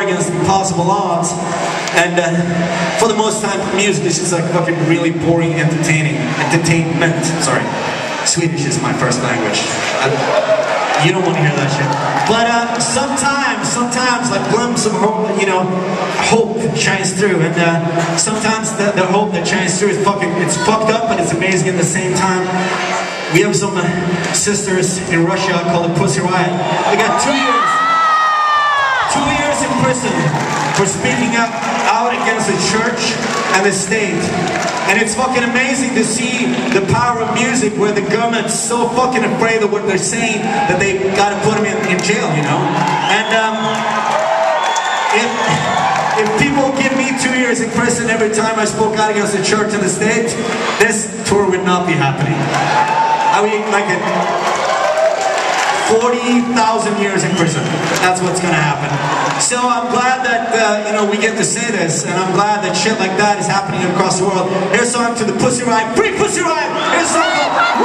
against impossible odds. And uh, for the most time, music is just like fucking really boring, entertaining, entertainment. Sorry, Swedish is my first language. I, you don't want to hear that shit. But uh, sometimes, sometimes, like glimpse of hope, you know, hope shines through, and uh, sometimes the, the hope that shines through is fucking, it's fucked up, but it's amazing at the same time. We have some uh, sisters in Russia called the Pussy Riot. They got two years speaking up out against the church and the state. And it's fucking amazing to see the power of music where the government's so fucking afraid of what they're saying that they gotta put them in, in jail, you know? And um, if, if people give me two years in prison every time I spoke out against the church and the state, this tour would not be happening. I mean, like it, 40,000 years in prison. That's what's to happen. So I'm glad that, uh, you know, we get to say this, and I'm glad that shit like that is happening across the world. Here's a song to the Pussy Riot. Free Pussy Riot! Here's a song!